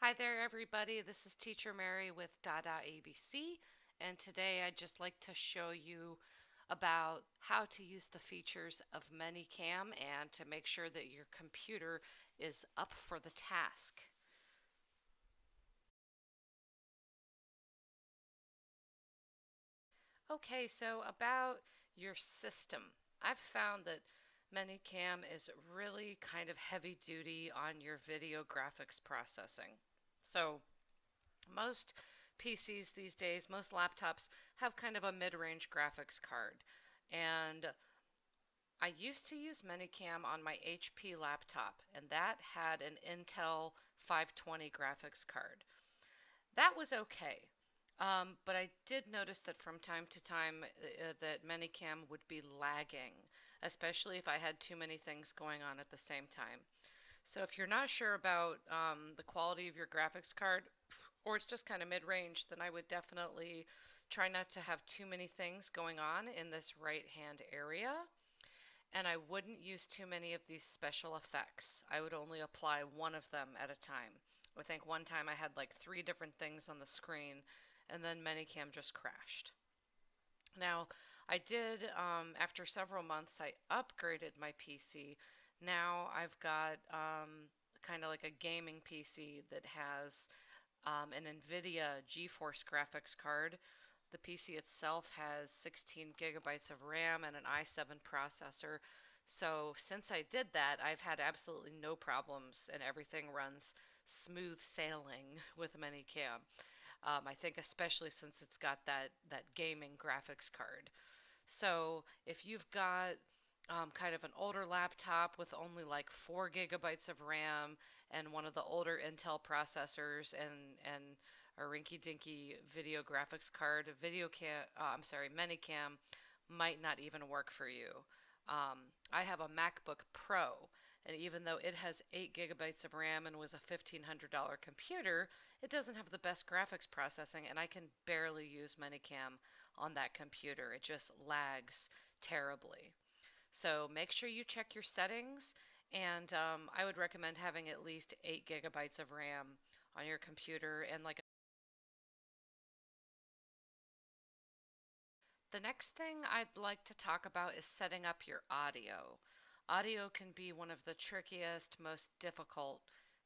Hi there, everybody. This is Teacher Mary with Dada ABC, and today I'd just like to show you about how to use the features of ManyCam and to make sure that your computer is up for the task. Okay, so about your system. I've found that ManyCam is really kind of heavy duty on your video graphics processing. So most PCs these days, most laptops have kind of a mid-range graphics card. And I used to use ManyCam on my HP laptop, and that had an Intel 520 graphics card. That was okay. Um, but I did notice that from time to time uh, that ManyCam would be lagging, especially if I had too many things going on at the same time. So if you're not sure about um, the quality of your graphics card, or it's just kind of mid-range, then I would definitely try not to have too many things going on in this right hand area. And I wouldn't use too many of these special effects. I would only apply one of them at a time. I think one time I had like three different things on the screen and then ManyCam just crashed. Now, I did, um, after several months, I upgraded my PC. Now I've got um, kind of like a gaming PC that has um, an NVIDIA GeForce graphics card. The PC itself has 16 gigabytes of RAM and an i7 processor. So since I did that, I've had absolutely no problems and everything runs smooth sailing with ManyCam. Um, I think especially since it's got that, that gaming graphics card. So if you've got um, kind of an older laptop with only like four gigabytes of RAM and one of the older Intel processors and and a rinky-dinky video graphics card, a video cam, uh, I'm sorry, ManyCam might not even work for you. Um, I have a MacBook Pro, and even though it has 8 gigabytes of RAM and was a $1,500 computer, it doesn't have the best graphics processing, and I can barely use ManyCam on that computer. It just lags terribly. So make sure you check your settings, and um, I would recommend having at least 8 gigabytes of RAM on your computer and like The next thing I'd like to talk about is setting up your audio. Audio can be one of the trickiest, most difficult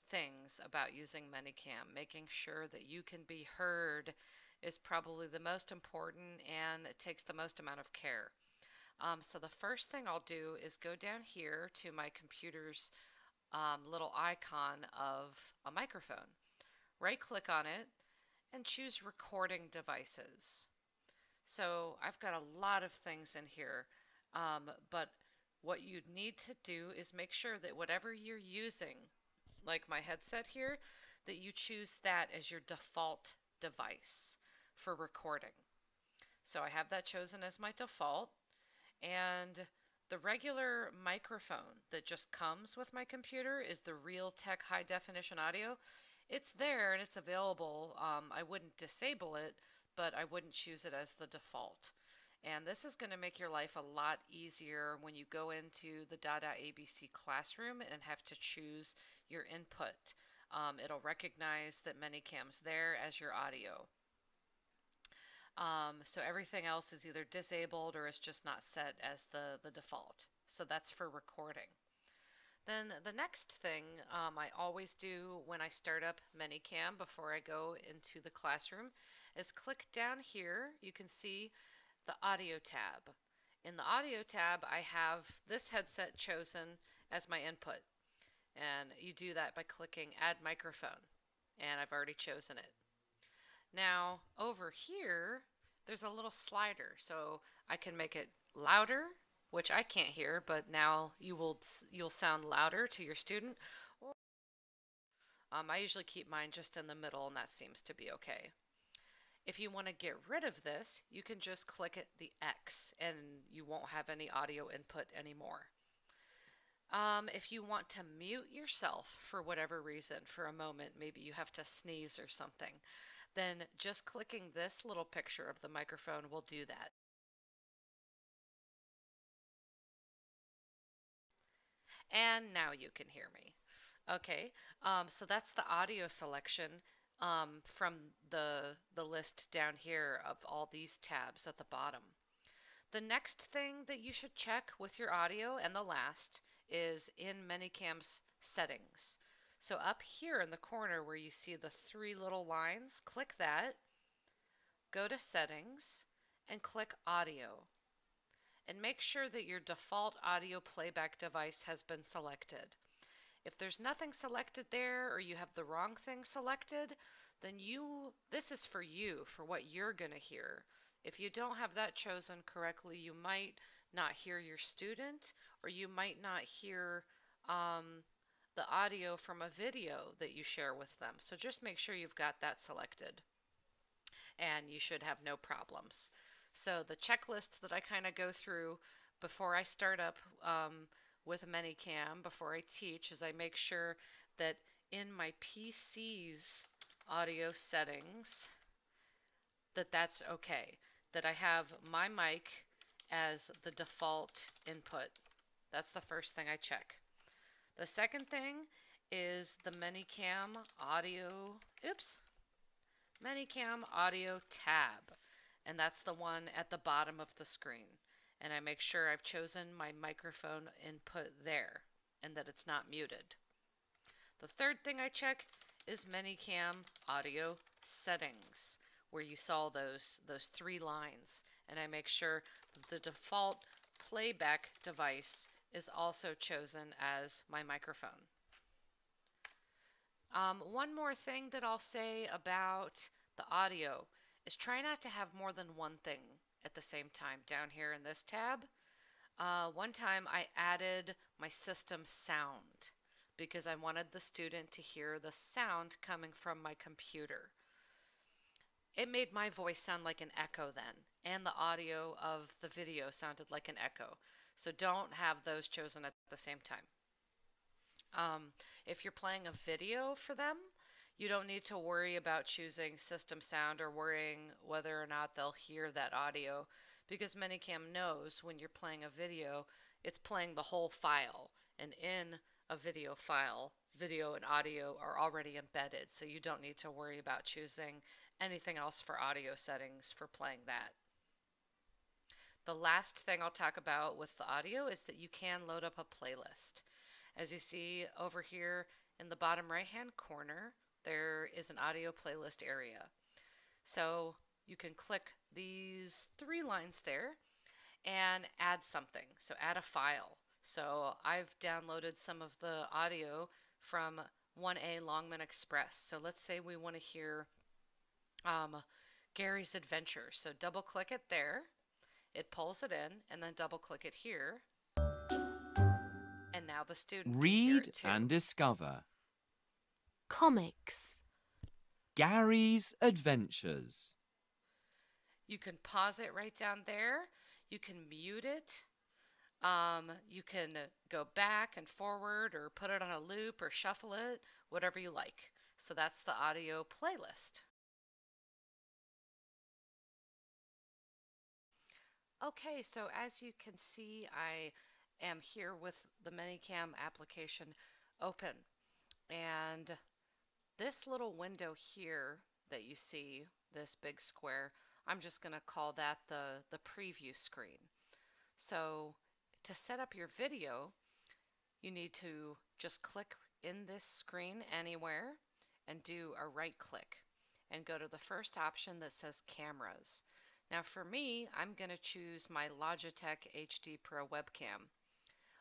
things about using ManyCam. Making sure that you can be heard is probably the most important and it takes the most amount of care. Um, so the first thing I'll do is go down here to my computer's um, little icon of a microphone. Right click on it and choose recording devices. So I've got a lot of things in here, um, but what you need to do is make sure that whatever you're using, like my headset here, that you choose that as your default device for recording. So I have that chosen as my default, and the regular microphone that just comes with my computer is the Realtek high definition audio. It's there and it's available. Um, I wouldn't disable it, but I wouldn't choose it as the default. And this is going to make your life a lot easier when you go into the Dada ABC classroom and have to choose your input. Um, it'll recognize that ManyCam's there as your audio. Um, so everything else is either disabled or is just not set as the, the default. So that's for recording. Then the next thing um, I always do when I start up ManyCam before I go into the classroom is click down here. You can see the audio tab. In the audio tab, I have this headset chosen as my input. And you do that by clicking add microphone. And I've already chosen it. Now over here, there's a little slider. So I can make it louder which I can't hear, but now you will you'll sound louder to your student. Um, I usually keep mine just in the middle, and that seems to be okay. If you want to get rid of this, you can just click it, the X, and you won't have any audio input anymore. Um, if you want to mute yourself for whatever reason for a moment, maybe you have to sneeze or something, then just clicking this little picture of the microphone will do that. And now you can hear me. Okay, um, so that's the audio selection um, from the the list down here of all these tabs at the bottom. The next thing that you should check with your audio and the last is in ManyCam's settings. So up here in the corner where you see the three little lines, click that, go to settings, and click audio. And make sure that your default audio playback device has been selected. If there's nothing selected there or you have the wrong thing selected, then you this is for you, for what you're going to hear. If you don't have that chosen correctly, you might not hear your student or you might not hear um, the audio from a video that you share with them. So just make sure you've got that selected and you should have no problems. So the checklist that I kind of go through before I start up um, with a ManyCam before I teach is I make sure that in my PC's audio settings that that's okay. That I have my mic as the default input. That's the first thing I check. The second thing is the ManyCam audio, oops, ManyCam audio tab. And that's the one at the bottom of the screen and I make sure I've chosen my microphone input there and that it's not muted. The third thing I check is ManyCam audio settings where you saw those those three lines and I make sure the default playback device is also chosen as my microphone. Um, one more thing that I'll say about the audio is try not to have more than one thing at the same time down here in this tab. Uh, one time I added my system sound because I wanted the student to hear the sound coming from my computer. It made my voice sound like an echo then, and the audio of the video sounded like an echo. So don't have those chosen at the same time. Um, if you're playing a video for them, you don't need to worry about choosing system sound or worrying whether or not they'll hear that audio because ManyCam knows when you're playing a video, it's playing the whole file. And in a video file, video and audio are already embedded, so you don't need to worry about choosing anything else for audio settings for playing that. The last thing I'll talk about with the audio is that you can load up a playlist. As you see over here in the bottom right hand corner, there is an audio playlist area. So you can click these three lines there and add something. So add a file. So I've downloaded some of the audio from 1A Longman Express. So let's say we want to hear um, Gary's Adventure. So double click it there. It pulls it in and then double click it here. And now the student read and discover comics. Gary's Adventures. You can pause it right down there. You can mute it. Um, you can go back and forward or put it on a loop or shuffle it, whatever you like. So that's the audio playlist. Okay, so as you can see, I am here with the ManyCam application open. And this little window here that you see, this big square, I'm just going to call that the, the preview screen. So to set up your video, you need to just click in this screen anywhere and do a right click and go to the first option that says cameras. Now for me, I'm going to choose my Logitech HD Pro webcam.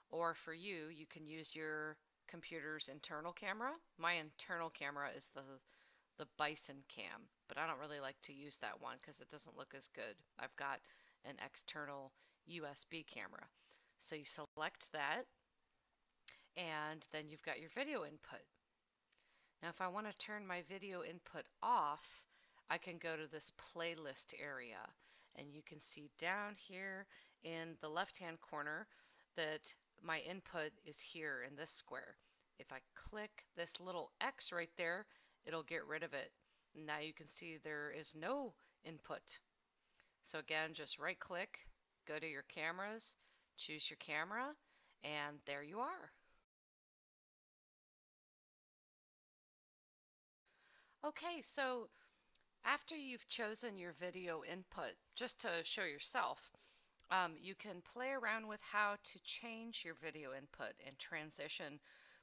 Or for you, you can use your computer's internal camera. My internal camera is the the Bison cam, but I don't really like to use that one because it doesn't look as good. I've got an external USB camera. So you select that and then you've got your video input. Now if I want to turn my video input off, I can go to this playlist area and you can see down here in the left hand corner that my input is here in this square. If I click this little X right there, it'll get rid of it. Now you can see there is no input. So again, just right click, go to your cameras, choose your camera, and there you are. Okay, so after you've chosen your video input, just to show yourself, um, you can play around with how to change your video input and transition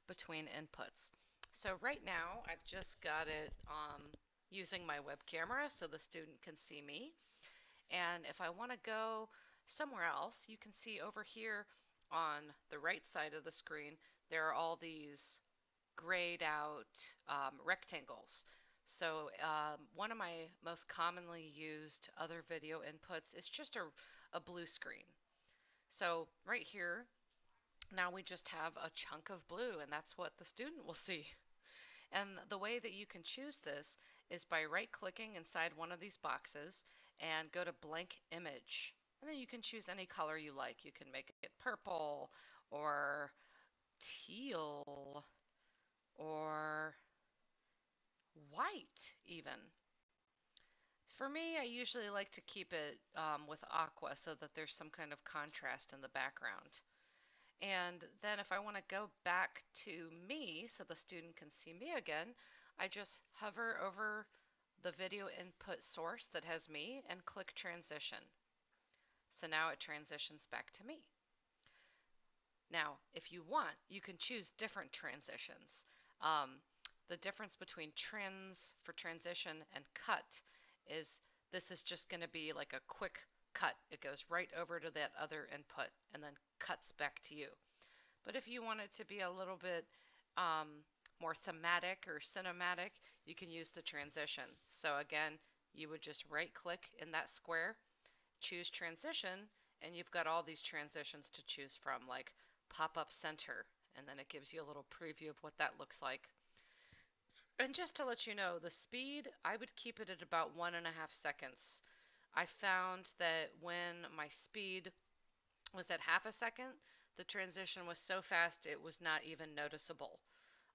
between inputs. So right now I've just got it um, using my web camera so the student can see me. And if I want to go somewhere else, you can see over here on the right side of the screen, there are all these grayed out um, rectangles. So um, one of my most commonly used other video inputs is just a, a blue screen. So right here, now we just have a chunk of blue and that's what the student will see. And the way that you can choose this is by right clicking inside one of these boxes and go to blank image. And then you can choose any color you like. You can make it purple or teal or white even. For me, I usually like to keep it um, with aqua so that there's some kind of contrast in the background. And then if I want to go back to me so the student can see me again, I just hover over the video input source that has me and click transition. So now it transitions back to me. Now, if you want, you can choose different transitions. Um, the difference between trends for transition and cut is this is just going to be like a quick cut. It goes right over to that other input and then cuts back to you. But if you want it to be a little bit um, more thematic or cinematic, you can use the transition. So again, you would just right click in that square, choose transition, and you've got all these transitions to choose from like pop-up center, and then it gives you a little preview of what that looks like. And just to let you know, the speed, I would keep it at about one and a half seconds. I found that when my speed was at half a second, the transition was so fast it was not even noticeable.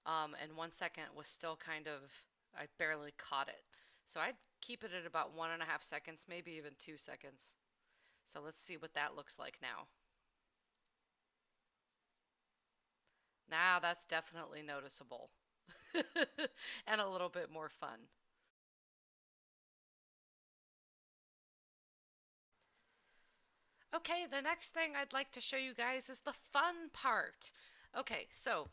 Um, and one second was still kind of, I barely caught it. So I'd keep it at about one and a half seconds, maybe even two seconds. So let's see what that looks like now. Now that's definitely noticeable. and a little bit more fun. Okay, the next thing I'd like to show you guys is the fun part. Okay, so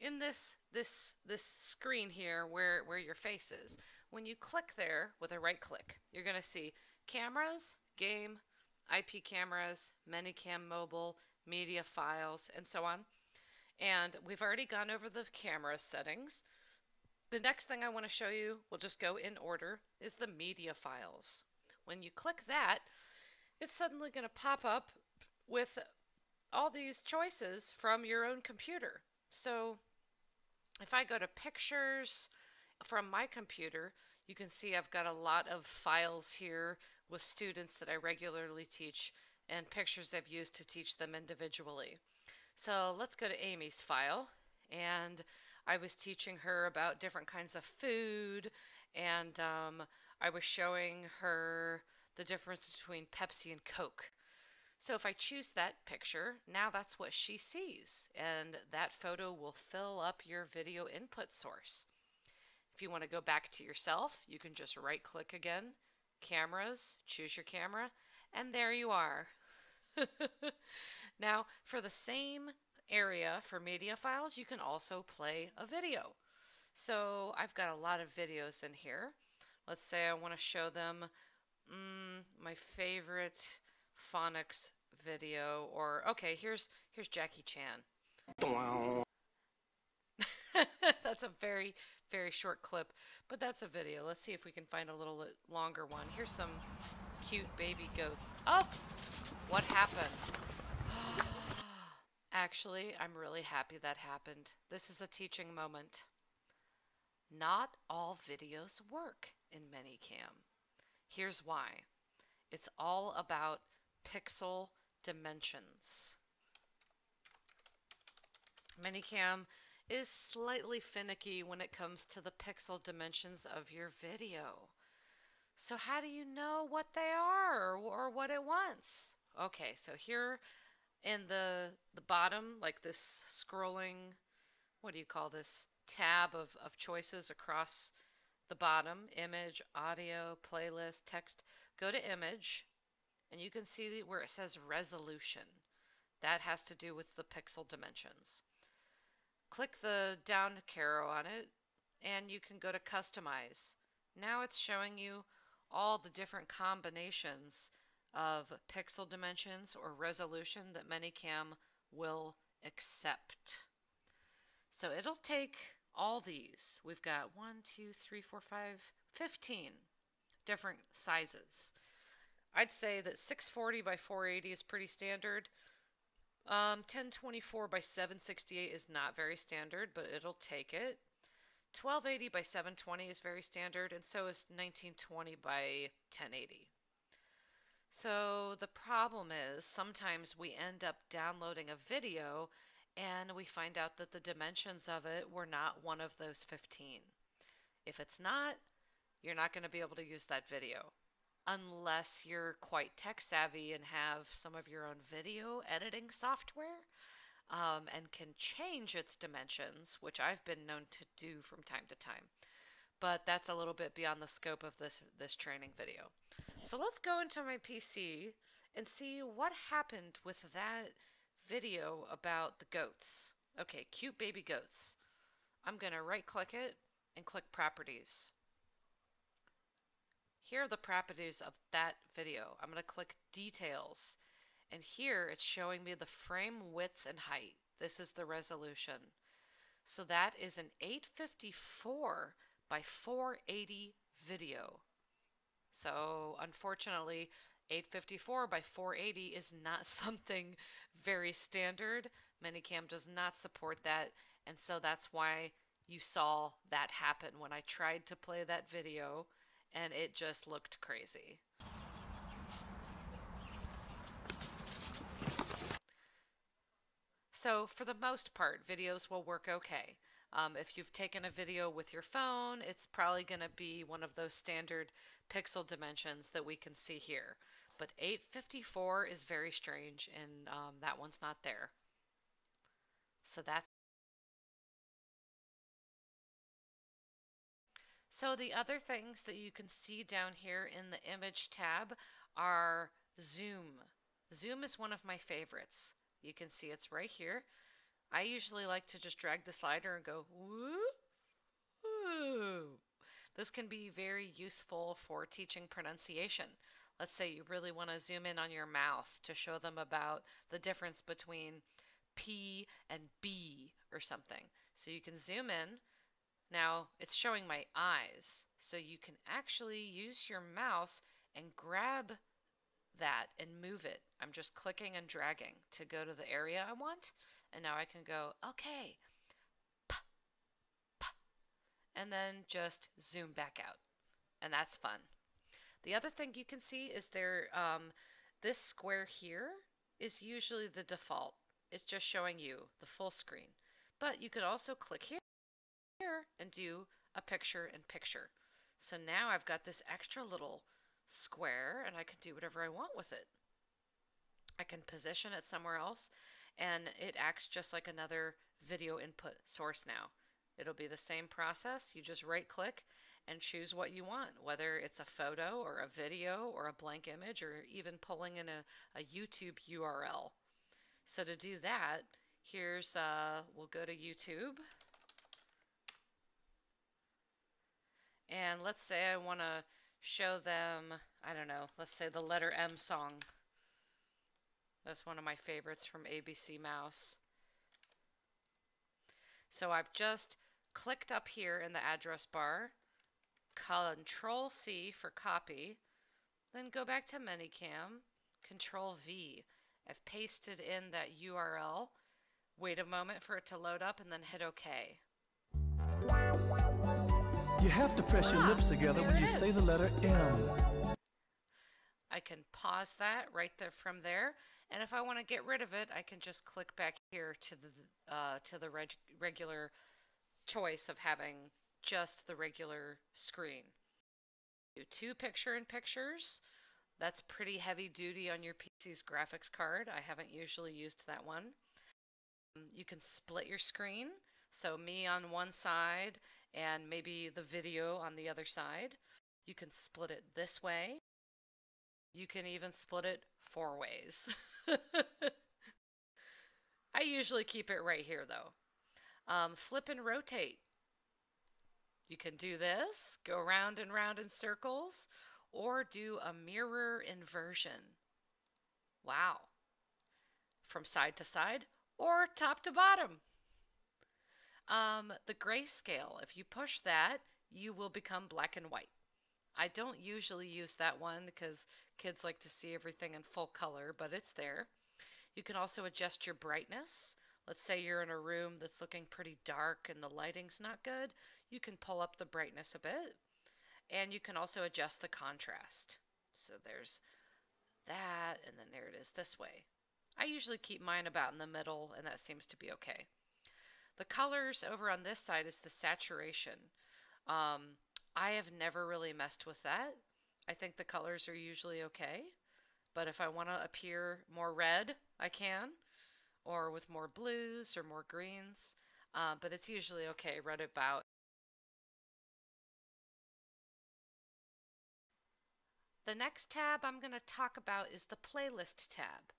in this this this screen here where where your face is, when you click there with a right click, you're going to see cameras, game, IP cameras, Manycam mobile, media files, and so on. And we've already gone over the camera settings. The next thing I want to show you, we'll just go in order, is the media files. When you click that, it's suddenly going to pop up with all these choices from your own computer. So if I go to pictures from my computer, you can see I've got a lot of files here with students that I regularly teach and pictures I've used to teach them individually. So let's go to Amy's file and I was teaching her about different kinds of food, and um, I was showing her the difference between Pepsi and Coke. So if I choose that picture, now that's what she sees, and that photo will fill up your video input source. If you want to go back to yourself, you can just right click again, cameras, choose your camera, and there you are. now, for the same area for media files, you can also play a video. So I've got a lot of videos in here. Let's say I want to show them mm, my favorite phonics video or okay here's here's Jackie Chan. That's a very very short clip but that's a video. Let's see if we can find a little longer one. Here's some cute baby goats. Oh! What happened Actually, I'm really happy that happened. This is a teaching moment. Not all videos work in Manycam. Here's why. It's all about pixel dimensions. Manycam is slightly finicky when it comes to the pixel dimensions of your video. So how do you know what they are or what it wants? Okay, so here in the the bottom, like this scrolling, what do you call this tab of, of choices across the bottom, image, audio, playlist, text, go to image, and you can see where it says resolution. That has to do with the pixel dimensions. Click the down arrow on it, and you can go to customize. Now it's showing you all the different combinations of pixel dimensions or resolution that ManyCam will accept. So it'll take all these. We've got one, two, three, four, five, 15 different sizes. I'd say that 640 by 480 is pretty standard. Um, 1024 by 768 is not very standard, but it'll take it. 1280 by 720 is very standard, and so is 1920 by 1080. So the problem is sometimes we end up downloading a video and we find out that the dimensions of it were not one of those 15. If it's not, you're not going to be able to use that video unless you're quite tech savvy and have some of your own video editing software um, and can change its dimensions, which I've been known to do from time to time. But that's a little bit beyond the scope of this, this training video. So let's go into my PC and see what happened with that video about the goats. Okay, cute baby goats. I'm going to right click it and click properties. Here are the properties of that video. I'm going to click details and here it's showing me the frame width and height. This is the resolution. So that is an 854 by 480 video. So unfortunately, 854 by 480 is not something very standard. ManyCam does not support that, and so that's why you saw that happen when I tried to play that video, and it just looked crazy. So for the most part, videos will work okay. Um, if you've taken a video with your phone, it's probably going to be one of those standard pixel dimensions that we can see here. But 854 is very strange, and um, that one's not there. So that's So the other things that you can see down here in the image tab are zoom. Zoom is one of my favorites. You can see it's right here. I usually like to just drag the slider and go woo, woo. This can be very useful for teaching pronunciation. Let's say you really want to zoom in on your mouth to show them about the difference between P and B or something. So you can zoom in. Now it's showing my eyes. So you can actually use your mouse and grab that and move it. I'm just clicking and dragging to go to the area I want. And now I can go, okay, and then just zoom back out. And that's fun. The other thing you can see is there, um, this square here is usually the default. It's just showing you the full screen. But you could also click here, here and do a picture in picture. So now I've got this extra little square and I can do whatever I want with it. I can position it somewhere else and it acts just like another video input source now. It'll be the same process. You just right click and choose what you want, whether it's a photo or a video or a blank image or even pulling in a, a YouTube URL. So to do that, here's, uh, we'll go to YouTube. And let's say I want to show them, I don't know, let's say the letter M song. That's one of my favorites from ABC Mouse. So I've just clicked up here in the address bar, Control C for copy, then go back to ManyCam, Control V. I've pasted in that URL, wait a moment for it to load up, and then hit OK. You have to press your lips together when you say the letter M. I can pause that right there from there. And if I want to get rid of it, I can just click back here to the uh, to the reg regular choice of having just the regular screen. Do two picture in pictures. That's pretty heavy duty on your PC's graphics card. I haven't usually used that one. Um, you can split your screen. So me on one side and maybe the video on the other side. You can split it this way. You can even split it four ways. I usually keep it right here though. Um, flip and rotate. You can do this, go round and round in circles, or do a mirror inversion. Wow. From side to side or top to bottom. Um, the grayscale, if you push that, you will become black and white. I don't usually use that one because kids like to see everything in full color, but it's there. You can also adjust your brightness. Let's say you're in a room that's looking pretty dark and the lighting's not good. You can pull up the brightness a bit. And you can also adjust the contrast. So there's that, and then there it is this way. I usually keep mine about in the middle, and that seems to be okay. The colors over on this side is the saturation. Um, I have never really messed with that. I think the colors are usually okay, but if I want to appear more red, I can, or with more blues or more greens, uh, but it's usually okay right about. The next tab I'm going to talk about is the playlist tab.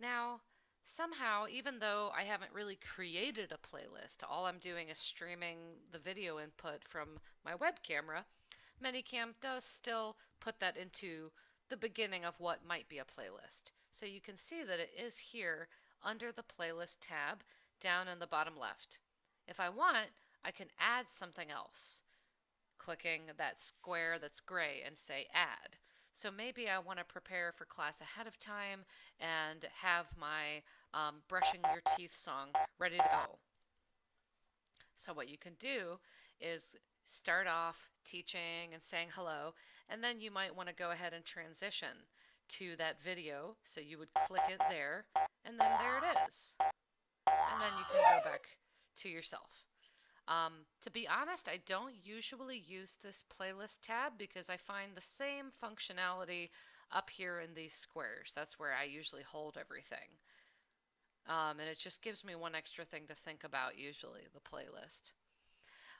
Now, somehow, even though I haven't really created a playlist, all I'm doing is streaming the video input from my web camera, ManyCam does still put that into the beginning of what might be a playlist. So you can see that it is here under the playlist tab down in the bottom left. If I want, I can add something else, clicking that square that's gray and say add. So maybe I want to prepare for class ahead of time and have my um, brushing your teeth song ready to go. So what you can do is start off teaching and saying hello, and then you might want to go ahead and transition to that video. So you would click it there, and then there it is. And then you can go back to yourself. Um, to be honest, I don't usually use this playlist tab because I find the same functionality up here in these squares. That's where I usually hold everything. Um, and it just gives me one extra thing to think about usually, the playlist.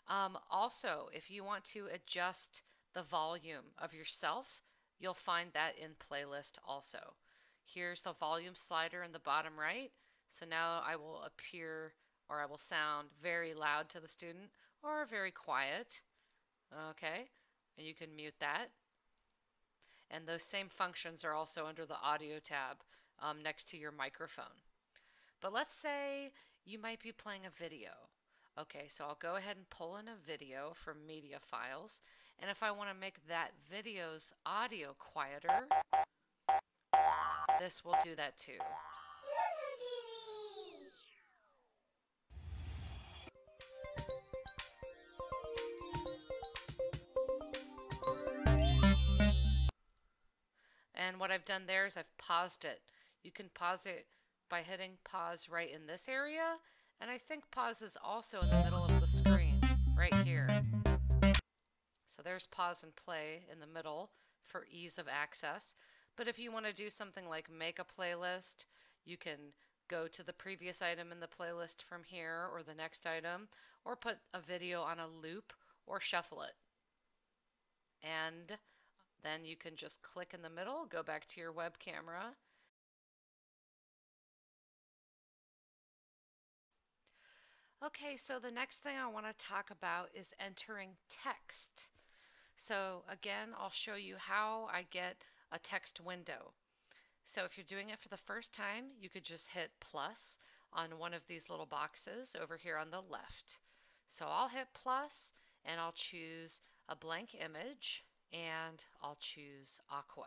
Um, also, if you want to adjust the volume of yourself, you'll find that in playlist also. Here's the volume slider in the bottom right. So now I will appear or I will sound very loud to the student or very quiet. Okay, and you can mute that. And those same functions are also under the audio tab um, next to your microphone. But let's say you might be playing a video. Okay, so I'll go ahead and pull in a video from media files. And if I want to make that video's audio quieter, this will do that too. And what I've done there is I've paused it. You can pause it by hitting pause right in this area. And I think pause is also in the middle of the screen, right here. So there's pause and play in the middle for ease of access. But if you want to do something like make a playlist, you can go to the previous item in the playlist from here or the next item, or put a video on a loop or shuffle it. And then you can just click in the middle, go back to your web camera. Okay, so the next thing I want to talk about is entering text. So again, I'll show you how I get a text window. So if you're doing it for the first time, you could just hit plus on one of these little boxes over here on the left. So I'll hit plus and I'll choose a blank image and I'll choose aqua.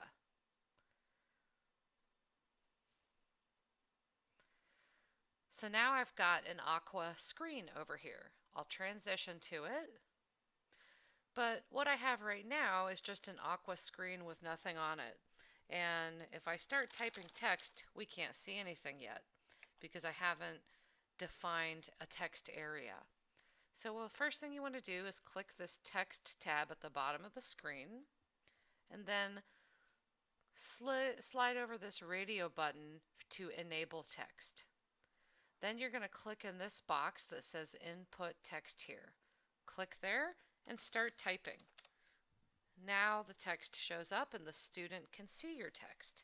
So now I've got an aqua screen over here. I'll transition to it. But what I have right now is just an aqua screen with nothing on it. And if I start typing text, we can't see anything yet because I haven't defined a text area. So well, first thing you want to do is click this text tab at the bottom of the screen and then sli slide over this radio button to enable text. Then you're going to click in this box that says input text here. Click there and start typing. Now the text shows up and the student can see your text.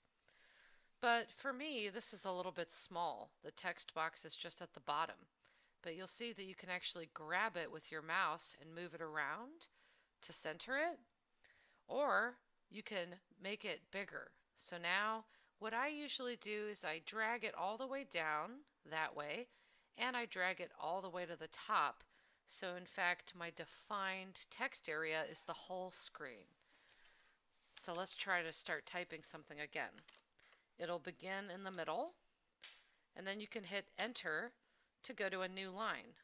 But for me, this is a little bit small. The text box is just at the bottom. But you'll see that you can actually grab it with your mouse and move it around to center it. Or you can make it bigger. So now what I usually do is I drag it all the way down that way and I drag it all the way to the top. So in fact my defined text area is the whole screen. So let's try to start typing something again. It'll begin in the middle and then you can hit enter to go to a new line.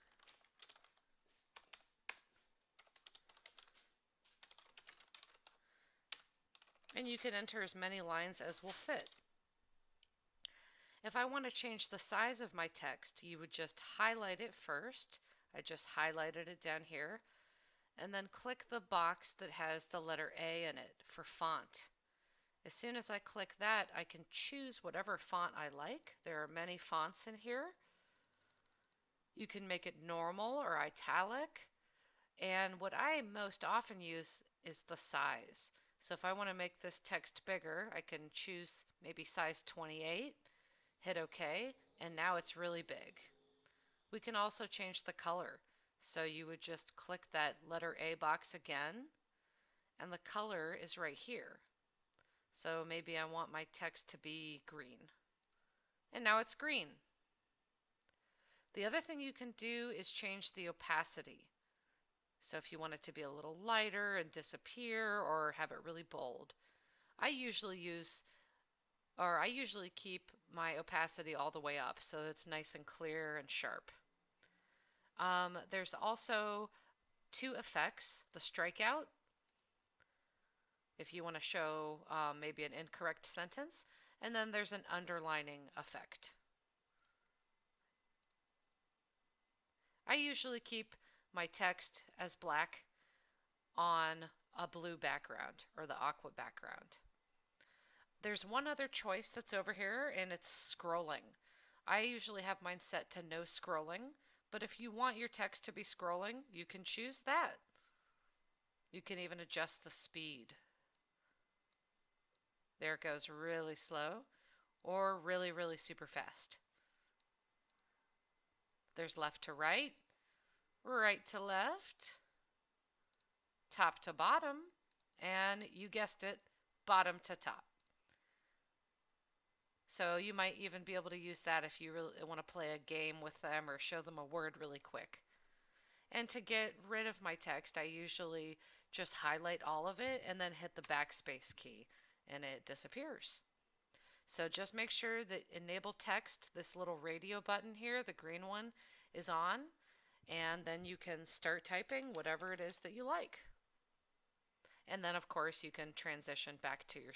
And you can enter as many lines as will fit. If I want to change the size of my text, you would just highlight it first. I just highlighted it down here. And then click the box that has the letter A in it for font. As soon as I click that, I can choose whatever font I like. There are many fonts in here. You can make it normal or italic. And what I most often use is the size. So if I want to make this text bigger, I can choose maybe size 28 hit OK, and now it's really big. We can also change the color. So you would just click that letter A box again, and the color is right here. So maybe I want my text to be green. And now it's green. The other thing you can do is change the opacity. So if you want it to be a little lighter and disappear or have it really bold. I usually use, or I usually keep my opacity all the way up so it's nice and clear and sharp. Um, there's also two effects, the strikeout, if you want to show um, maybe an incorrect sentence, and then there's an underlining effect. I usually keep my text as black on a blue background or the aqua background. There's one other choice that's over here, and it's scrolling. I usually have mine set to no scrolling, but if you want your text to be scrolling, you can choose that. You can even adjust the speed. There it goes really slow or really, really super fast. There's left to right, right to left, top to bottom, and you guessed it, bottom to top. So you might even be able to use that if you really want to play a game with them or show them a word really quick. And to get rid of my text, I usually just highlight all of it and then hit the backspace key and it disappears. So just make sure that enable text, this little radio button here, the green one, is on and then you can start typing whatever it is that you like. And then of course you can transition back to your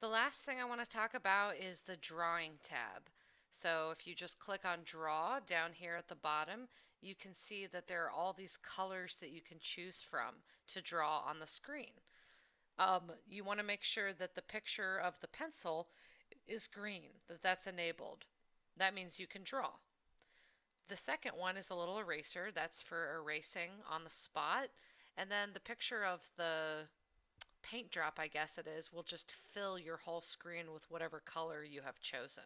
The last thing I want to talk about is the drawing tab. So if you just click on draw down here at the bottom, you can see that there are all these colors that you can choose from to draw on the screen. Um, you want to make sure that the picture of the pencil is green, that that's enabled. That means you can draw. The second one is a little eraser. That's for erasing on the spot. And then the picture of the paint drop, I guess it is, will just fill your whole screen with whatever color you have chosen.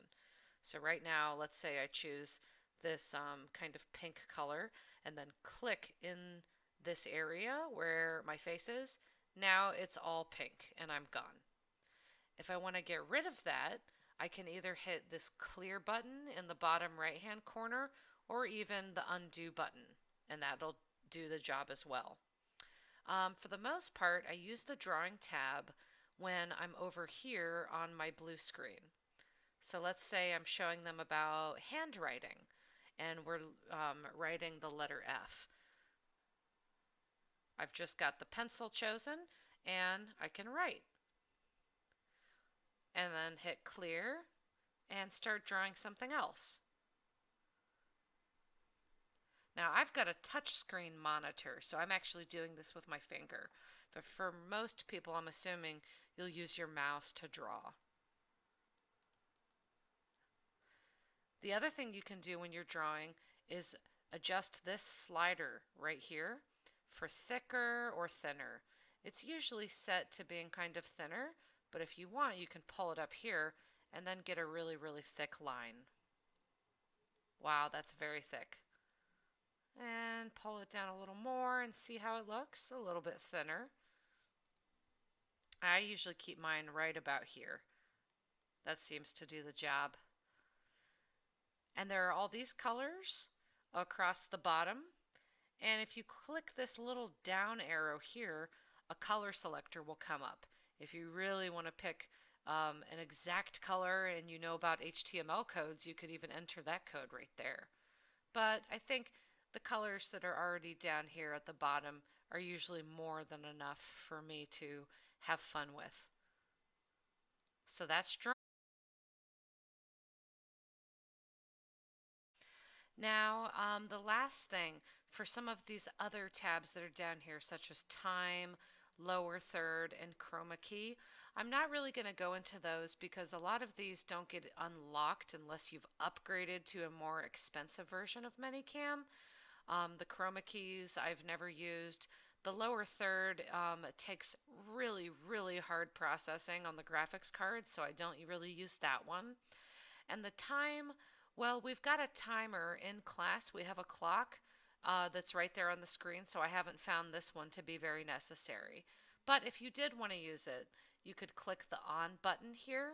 So right now, let's say I choose this um, kind of pink color and then click in this area where my face is. Now it's all pink and I'm gone. If I want to get rid of that, I can either hit this clear button in the bottom right hand corner or even the undo button and that'll do the job as well. Um, for the most part, I use the drawing tab when I'm over here on my blue screen. So let's say I'm showing them about handwriting and we're um, writing the letter F. I've just got the pencil chosen and I can write. And then hit clear and start drawing something else. Now I've got a touchscreen monitor, so I'm actually doing this with my finger. But for most people, I'm assuming you'll use your mouse to draw. The other thing you can do when you're drawing is adjust this slider right here for thicker or thinner. It's usually set to being kind of thinner, but if you want, you can pull it up here and then get a really, really thick line. Wow, that's very thick. And pull it down a little more and see how it looks, a little bit thinner. I usually keep mine right about here. That seems to do the job. And there are all these colors across the bottom. And if you click this little down arrow here, a color selector will come up. If you really want to pick um, an exact color and you know about HTML codes, you could even enter that code right there. But I think the colors that are already down here at the bottom are usually more than enough for me to have fun with. So that's drawing. Now, um, the last thing for some of these other tabs that are down here, such as time, lower third, and chroma key, I'm not really going to go into those because a lot of these don't get unlocked unless you've upgraded to a more expensive version of ManyCam. Um, the chroma keys I've never used. The lower third um, takes really, really hard processing on the graphics card, so I don't really use that one. And the time, well, we've got a timer in class. We have a clock uh, that's right there on the screen, so I haven't found this one to be very necessary. But if you did want to use it, you could click the on button here,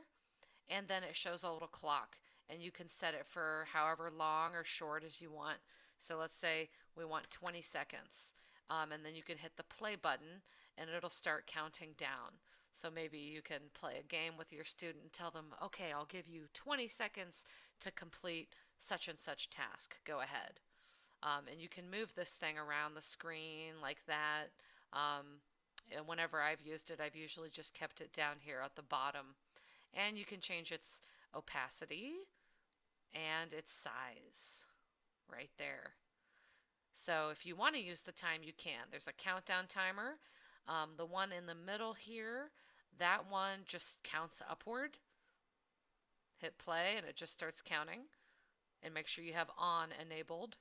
and then it shows a little clock, and you can set it for however long or short as you want. So let's say we want 20 seconds, um, and then you can hit the play button, and it'll start counting down. So maybe you can play a game with your student and tell them, okay, I'll give you 20 seconds to complete such and such task. Go ahead. Um, and you can move this thing around the screen like that. Um, and whenever I've used it, I've usually just kept it down here at the bottom. And you can change its opacity and its size right there. So if you want to use the time, you can. There's a countdown timer. Um, the one in the middle here, that one just counts upward. Hit play and it just starts counting. And make sure you have on enabled.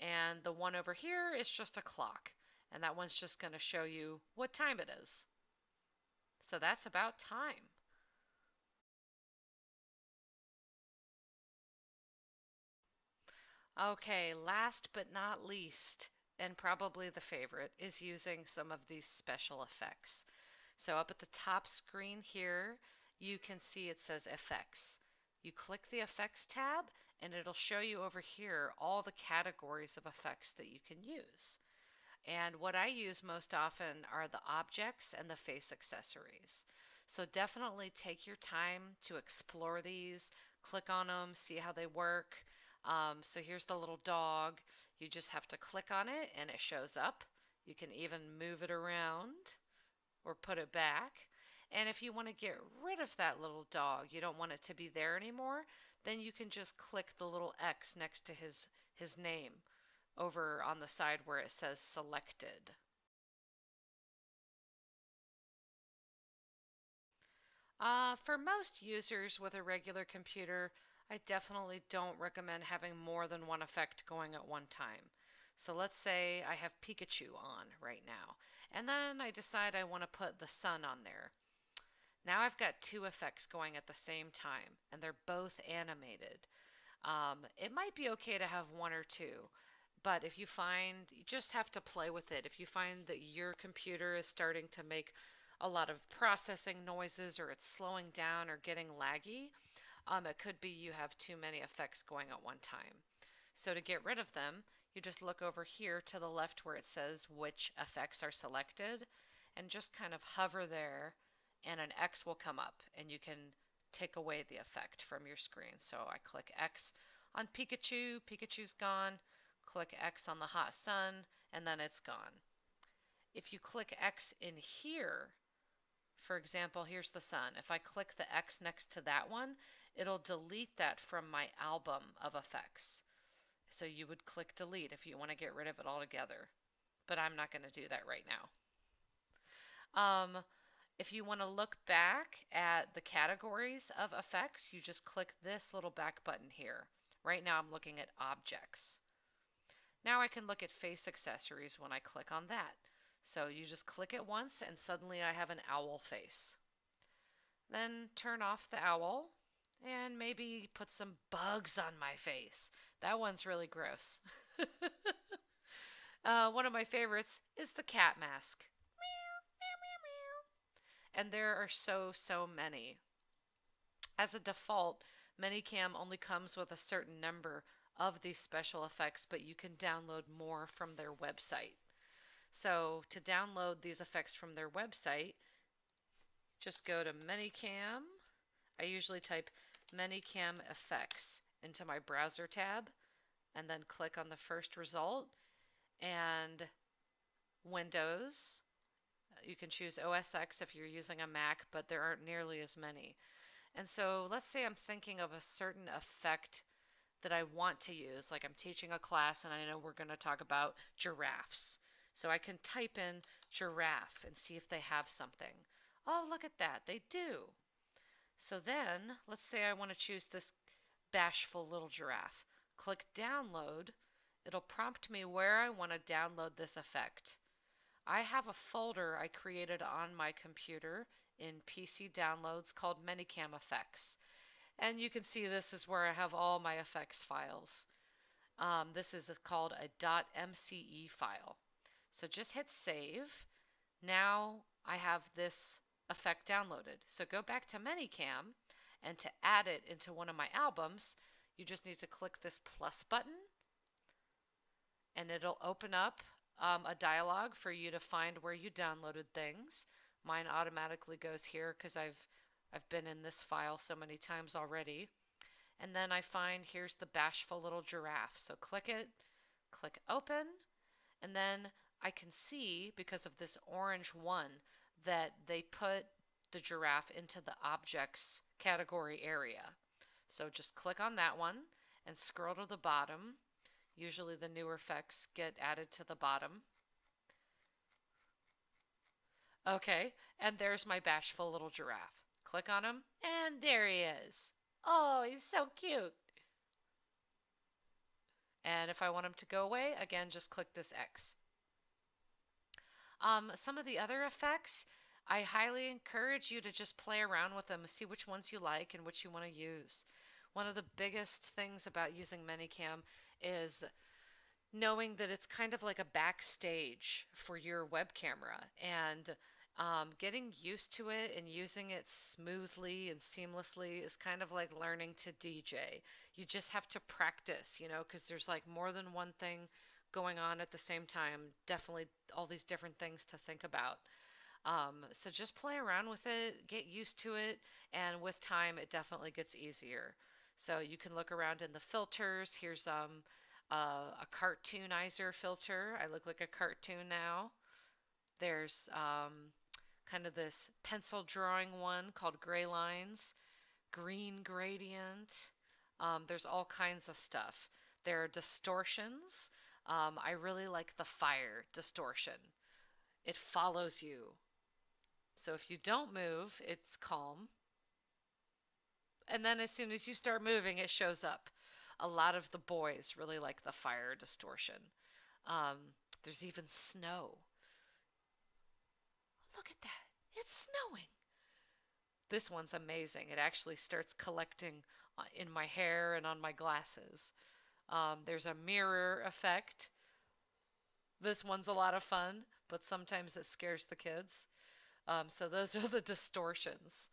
And the one over here is just a clock. And that one's just going to show you what time it is. So that's about time. Okay, last but not least, and probably the favorite, is using some of these special effects. So up at the top screen here, you can see it says effects. You click the effects tab and it'll show you over here all the categories of effects that you can use. And what I use most often are the objects and the face accessories. So definitely take your time to explore these, click on them, see how they work. Um, so here's the little dog. You just have to click on it and it shows up. You can even move it around or put it back. And if you want to get rid of that little dog, you don't want it to be there anymore, then you can just click the little X next to his, his name over on the side where it says selected. Uh, for most users with a regular computer, I definitely don't recommend having more than one effect going at one time. So let's say I have Pikachu on right now, and then I decide I want to put the sun on there. Now I've got two effects going at the same time, and they're both animated. Um, it might be okay to have one or two, but if you find, you just have to play with it. If you find that your computer is starting to make a lot of processing noises or it's slowing down or getting laggy, um, it could be you have too many effects going at one time. So to get rid of them, you just look over here to the left where it says which effects are selected and just kind of hover there and an X will come up and you can take away the effect from your screen. So I click X on Pikachu, Pikachu's gone, click X on the hot sun, and then it's gone. If you click X in here, for example, here's the sun. If I click the X next to that one, it'll delete that from my album of effects. So you would click delete if you want to get rid of it altogether. But I'm not going to do that right now. Um, if you want to look back at the categories of effects, you just click this little back button here. Right now I'm looking at objects. Now I can look at face accessories when I click on that. So you just click it once and suddenly I have an owl face. Then turn off the owl and maybe put some bugs on my face. That one's really gross. uh, one of my favorites is the cat mask. Meow, meow, meow, meow. And there are so, so many. As a default, Manycam only comes with a certain number of these special effects, but you can download more from their website. So to download these effects from their website, just go to Manycam. I usually type Manycam effects into my browser tab and then click on the first result and Windows. Uh, you can choose OS X if you're using a Mac, but there aren't nearly as many. And so let's say I'm thinking of a certain effect that I want to use, like I'm teaching a class and I know we're going to talk about giraffes. So I can type in giraffe and see if they have something. Oh, look at that, they do. So then, let's say I want to choose this bashful little giraffe. Click download. It'll prompt me where I want to download this effect. I have a folder I created on my computer in PC downloads called Manycam Effects. And you can see this is where I have all my effects files. Um, this is called a .mce file. So just hit save. Now I have this effect downloaded. So go back to Manycam and to add it into one of my albums, you just need to click this plus button and it'll open up um, a dialog for you to find where you downloaded things. Mine automatically goes here because I've I've been in this file so many times already. And then I find here's the bashful little giraffe. So click it, click open, and then I can see because of this orange one that they put the giraffe into the objects category area. So just click on that one and scroll to the bottom. Usually the newer effects get added to the bottom. Okay, and there's my bashful little giraffe. Click on him, and there he is. Oh, he's so cute. And if I want him to go away, again, just click this X. Um, some of the other effects, I highly encourage you to just play around with them, see which ones you like and which you want to use. One of the biggest things about using Manycam is knowing that it's kind of like a backstage for your web camera and um, getting used to it and using it smoothly and seamlessly is kind of like learning to DJ. You just have to practice, you know, because there's like more than one thing going on at the same time. Definitely all these different things to think about. Um, so just play around with it, get used to it, and with time, it definitely gets easier. So you can look around in the filters. Here's um, uh, a cartoonizer filter. I look like a cartoon now. There's um, kind of this pencil drawing one called Gray Lines, Green Gradient. Um, there's all kinds of stuff. There are distortions. Um, I really like the fire distortion. It follows you. So if you don't move, it's calm. And then as soon as you start moving, it shows up. A lot of the boys really like the fire distortion. Um, there's even snow. Look at that. It's snowing. This one's amazing. It actually starts collecting uh, in my hair and on my glasses. Um, there's a mirror effect. This one's a lot of fun, but sometimes it scares the kids. Um, so those are the distortions.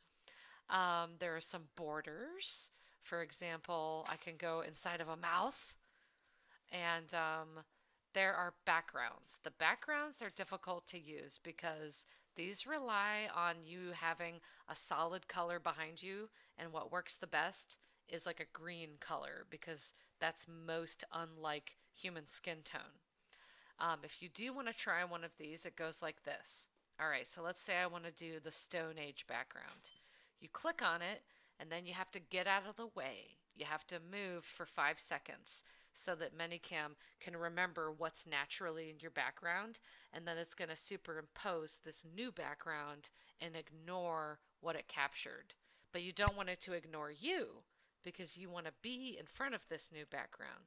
Um, there are some borders. For example, I can go inside of a mouth and um, there are backgrounds. The backgrounds are difficult to use because these rely on you having a solid color behind you and what works the best is like a green color because that's most unlike human skin tone. Um, if you do want to try one of these, it goes like this. All right, so let's say I want to do the Stone Age background. You click on it, and then you have to get out of the way. You have to move for five seconds so that Manycam can remember what's naturally in your background, and then it's going to superimpose this new background and ignore what it captured. But you don't want it to ignore you because you want to be in front of this new background.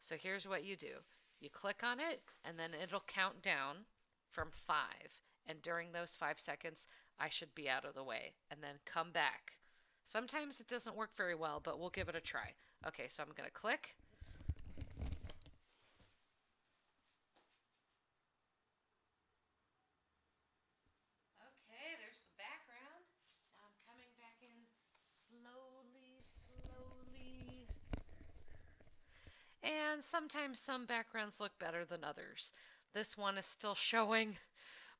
So here's what you do. You click on it and then it'll count down from five. And during those five seconds, I should be out of the way and then come back. Sometimes it doesn't work very well, but we'll give it a try. Okay, so I'm going to click. Okay, there's the background. Now I'm coming back in slowly, slowly. And sometimes some backgrounds look better than others. This one is still showing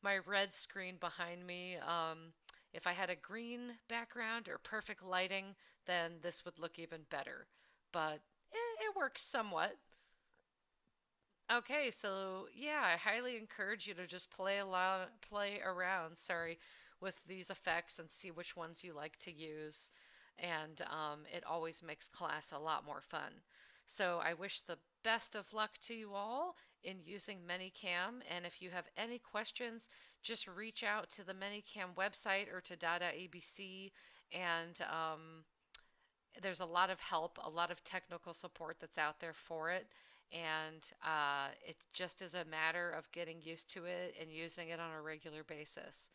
my red screen behind me. Um, if I had a green background or perfect lighting, then this would look even better. But it, it works somewhat. Okay, so yeah, I highly encourage you to just play a lot, play around, sorry, with these effects and see which ones you like to use. And um, it always makes class a lot more fun. So I wish the best of luck to you all in using ManyCam. And if you have any questions, just reach out to the ManyCam website or to Dada ABC. And um, there's a lot of help, a lot of technical support that's out there for it. And uh, it just is a matter of getting used to it and using it on a regular basis.